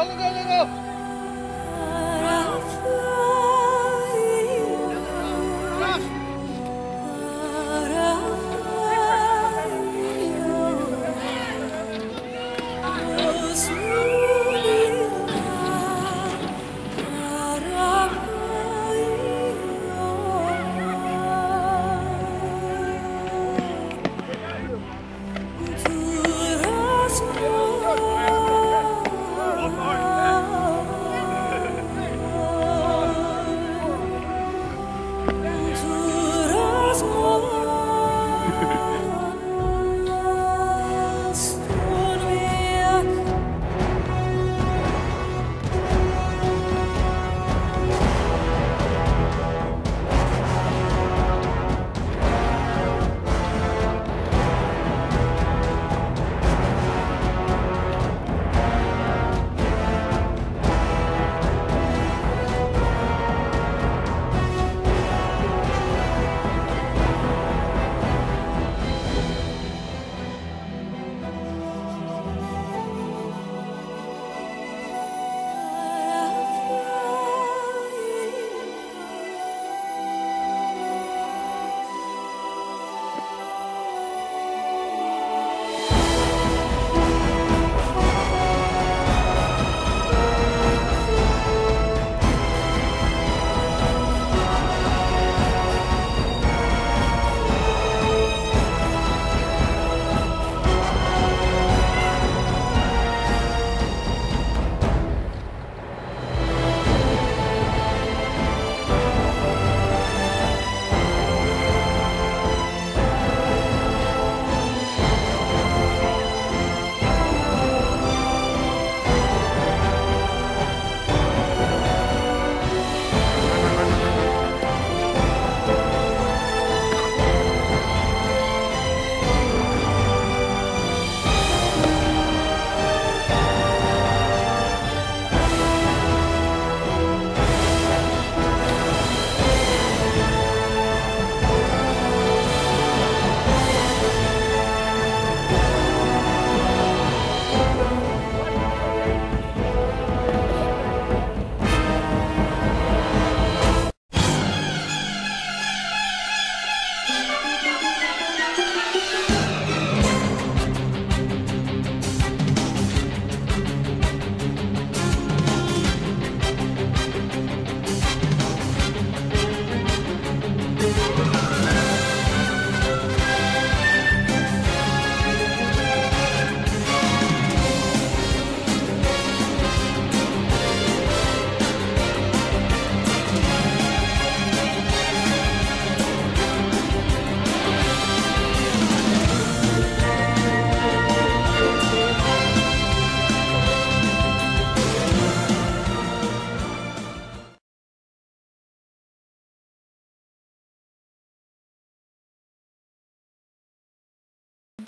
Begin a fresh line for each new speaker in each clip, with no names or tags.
Go, go.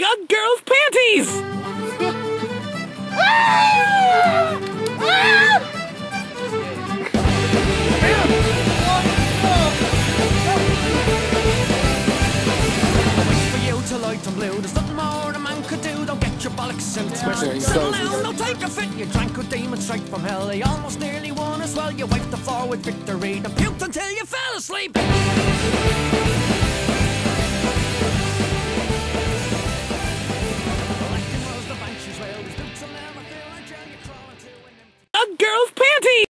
Got girls' panties!
for you to light and blue. There's nothing more a man could do. Don't get your bollocks in twist.
Yeah, he
Settle
closes.
take a fit. You drank a demon straight from hell. They almost nearly won as well. You wiped the floor with victory. Puked until you fell asleep. Santa!